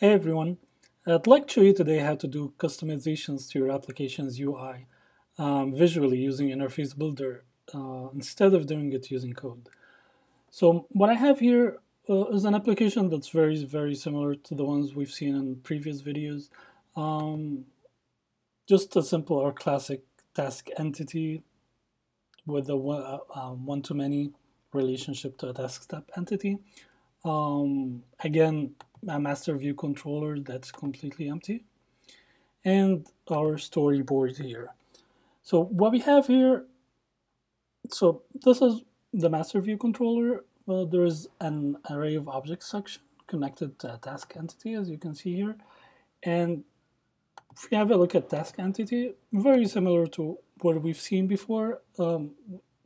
Hey everyone, I'd like to show you today how to do customizations to your application's UI um, visually using Interface Builder uh, instead of doing it using code. So what I have here uh, is an application that's very, very similar to the ones we've seen in previous videos. Um, just a simple or classic task entity with a uh, um, one-to-many relationship to a task step entity. Um, again, a master view controller that's completely empty and our storyboard here. So what we have here, so this is the master view controller. Well, there is an array of objects section connected to a task entity, as you can see here. And if we have a look at task entity, very similar to what we've seen before. Um,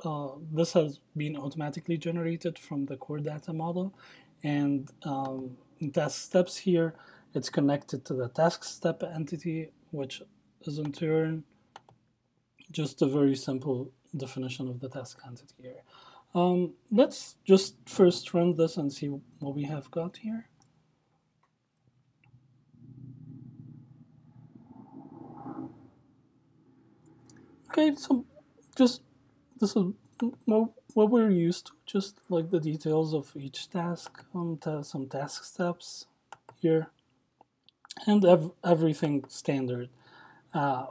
uh, this has been automatically generated from the core data model. And um, task steps here, it's connected to the task step entity, which is in turn just a very simple definition of the task entity here. Um, let's just first run this and see what we have got here. Okay, so just this is what, we're used to, just like the details of each task, um, some task steps here, and ev everything standard. Uh,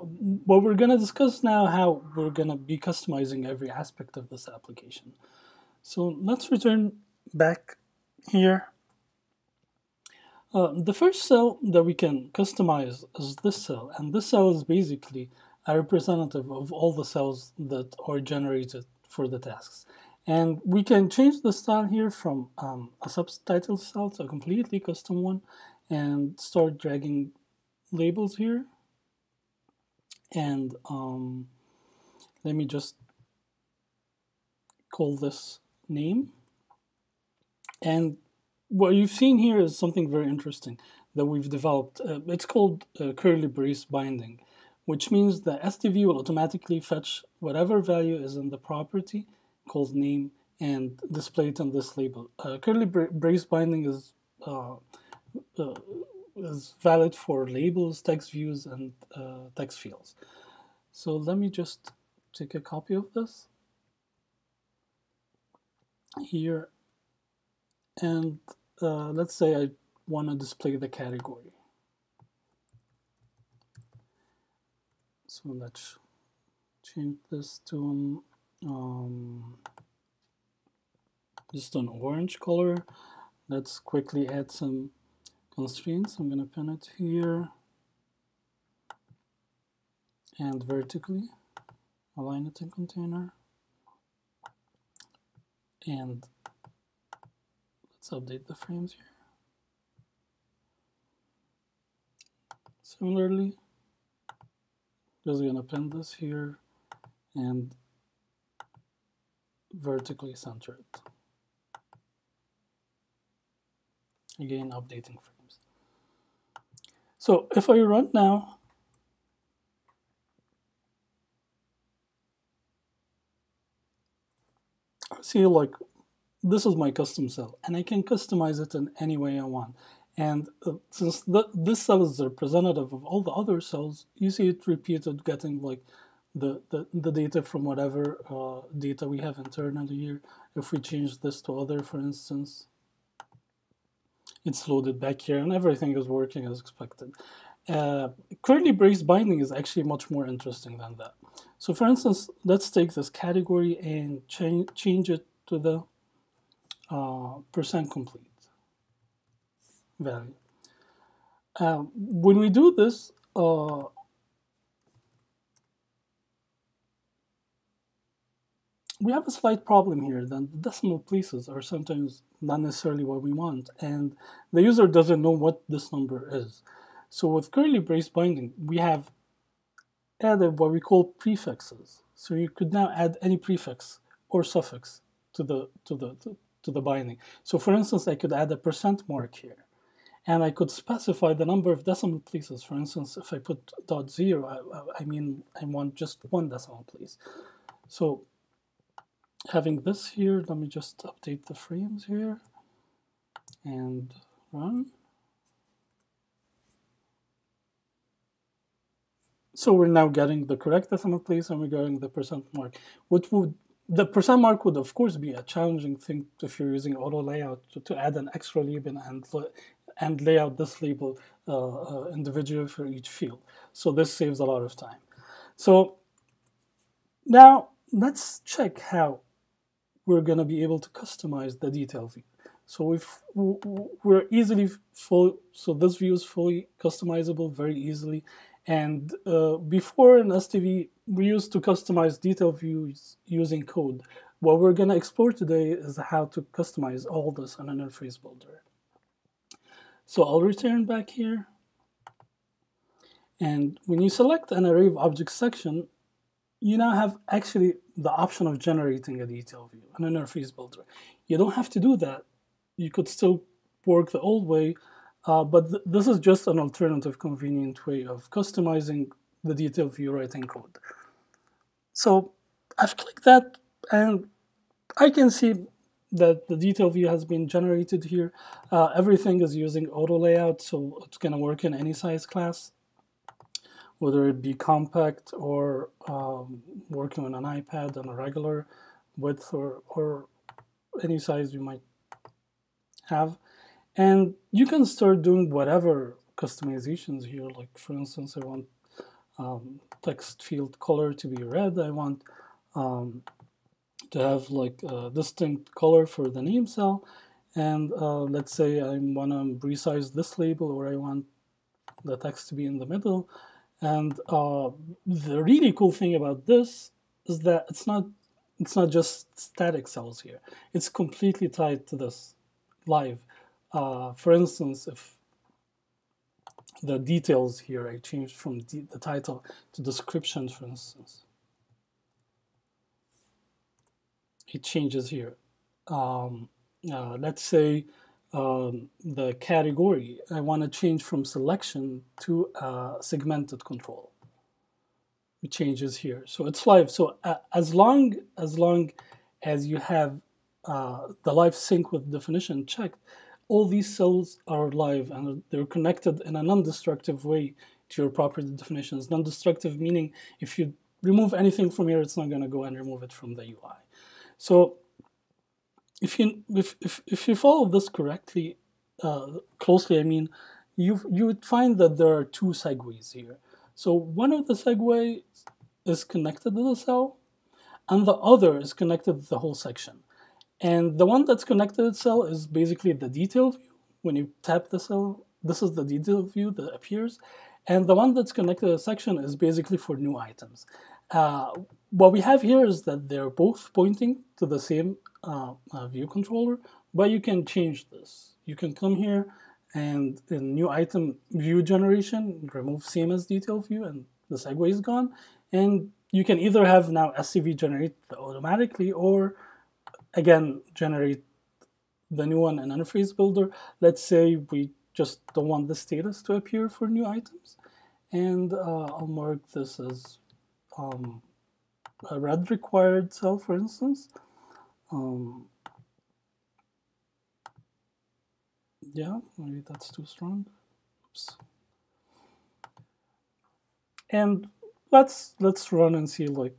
what we're going to discuss now how we're going to be customizing every aspect of this application. So let's return back here. Uh, the first cell that we can customize is this cell, and this cell is basically a representative of all the cells that are generated for the tasks. And we can change the style here from um, a subtitle cell to a completely custom one and start dragging labels here. And um, let me just call this name. And what you've seen here is something very interesting that we've developed. Uh, it's called uh, curly brace binding which means the STV will automatically fetch whatever value is in the property called name and display it on this label. Uh, curly brace binding is uh, uh, is valid for labels, text views, and uh, text fields. So let me just take a copy of this here, and uh, let's say I want to display the category. So let's change this to um, just an orange color. Let's quickly add some constraints. I'm gonna pin it here and vertically align it in container. And let's update the frames here. Similarly just gonna pin this here and vertically center it. Again, updating frames. So if I run now, see like this is my custom cell and I can customize it in any way I want. And uh, since this cell is representative of all the other cells, you see it repeated getting like the, the, the data from whatever uh, data we have internally here. If we change this to other, for instance, it's loaded back here and everything is working as expected. Uh, curly brace binding is actually much more interesting than that. So for instance, let's take this category and change, change it to the uh, percent complete value. Um, when we do this, uh, we have a slight problem here that the decimal places are sometimes not necessarily what we want and the user doesn't know what this number is. So with curly brace binding, we have added what we call prefixes. So you could now add any prefix or suffix to the to the to, to the binding. So for instance, I could add a percent mark here and I could specify the number of decimal places. For instance, if I put dot zero, I, I mean I want just one decimal place. So having this here, let me just update the frames here and run. So we're now getting the correct decimal place and we're getting the percent mark. What would the percent mark would of course be a challenging thing if you're using auto layout to, to add an extra Leben and and lay out this label uh, uh, individually for each field. So this saves a lot of time. So now let's check how we're going to be able to customize the detail view. So if we're easily full, so this view is fully customizable very easily. And uh, before in STV, we used to customize detail views using code. What we're going to explore today is how to customize all this on an interface builder. So I'll return back here. And when you select an array of objects section, you now have actually the option of generating a detail view, an interface builder. You don't have to do that. You could still work the old way, uh, but th this is just an alternative convenient way of customizing the detail view writing code. So I've clicked that and I can see that the detail view has been generated here. Uh, everything is using auto layout, so it's going to work in any size class, whether it be compact or um, working on an iPad on a regular width or, or any size you might have. And you can start doing whatever customizations here. Like for instance, I want um, text field color to be red. I want um, to have like a distinct color for the name cell. And uh, let's say I want to resize this label or I want the text to be in the middle. And uh, the really cool thing about this is that it's not it's not just static cells here. It's completely tied to this live. Uh, for instance, if the details here I changed from the title to description, for instance. It changes here. Um, uh, let's say um, the category, I want to change from selection to uh, segmented control. It changes here. So it's live. So uh, as long as long as you have uh, the live sync with definition checked, all these cells are live and they're connected in a non-destructive way to your property definitions. Non-destructive meaning if you remove anything from here, it's not going to go and remove it from the UI. So if you if if, if you follow this correctly, uh, closely, I mean, you you would find that there are two segues here. So one of the segues is connected to the cell, and the other is connected to the whole section. And the one that's connected to the cell is basically the detail view. When you tap the cell, this is the detail view that appears. And the one that's connected to the section is basically for new items. Uh, what we have here is that they're both pointing to the same uh, uh, view controller, but you can change this. You can come here and in new item view generation, remove as detail view and the segue is gone. And you can either have now STV generate automatically or again, generate the new one in interface builder. Let's say we just don't want the status to appear for new items. And uh, I'll mark this as um, a red required cell, for instance. Um, yeah, maybe that's too strong. Oops. And let's let's run and see like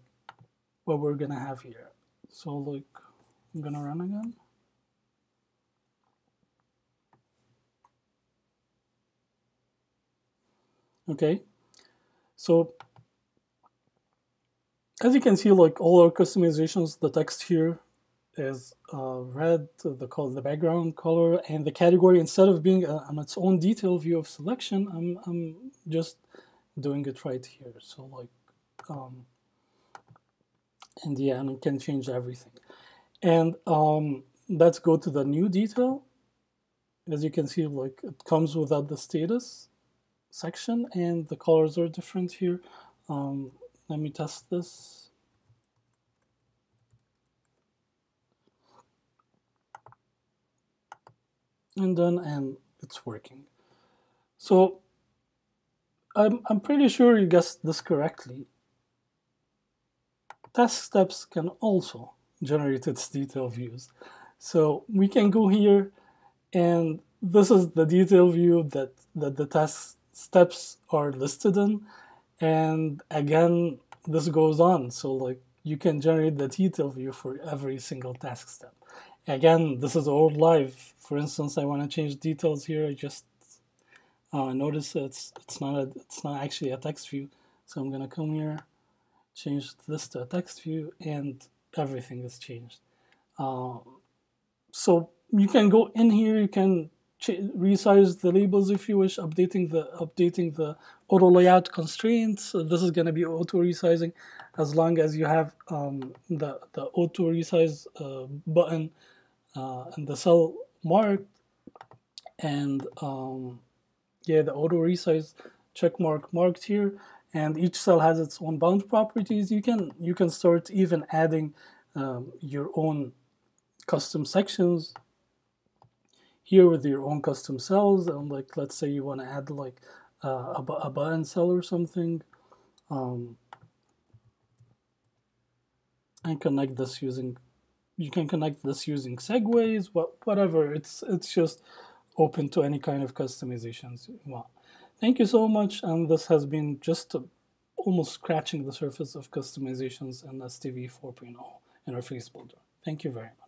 what we're gonna have here. So like I'm gonna run again. Okay, so as you can see, like all our customizations, the text here is uh, red, the color, the background color, and the category. Instead of being a, uh, on its own detail view of selection, I'm I'm just doing it right here. So like, um, and yeah, and it can change everything. And um, let's go to the new detail. As you can see, like it comes without the status section, and the colors are different here. Um, let me test this. And done, and it's working. So I'm, I'm pretty sure you guessed this correctly. Task steps can also generate its detail views. So we can go here and this is the detail view that, that the task steps are listed in and again this goes on. So like you can generate the detail view for every single task step. Again this is all live. For instance I want to change details here. I just uh, notice it's it's not a, it's not actually a text view. So I'm gonna come here change this to a text view and everything is changed. Uh, so you can go in here. You can resize the labels if you wish, updating the updating the auto layout constraints. So this is going to be auto resizing as long as you have um, the the auto resize uh, button uh, and the cell marked, and um, yeah, the auto resize check mark marked here, and each cell has its own bound properties. You can you can start even adding um, your own custom sections here with your own custom cells and like let's say you want to add like uh, a, a button cell or something um, and connect this using you can connect this using segues what, whatever. It's it's just open to any kind of customizations you want. Thank you so much and this has been just a, almost scratching the surface of customizations in STV 4.0 interface builder thank you very much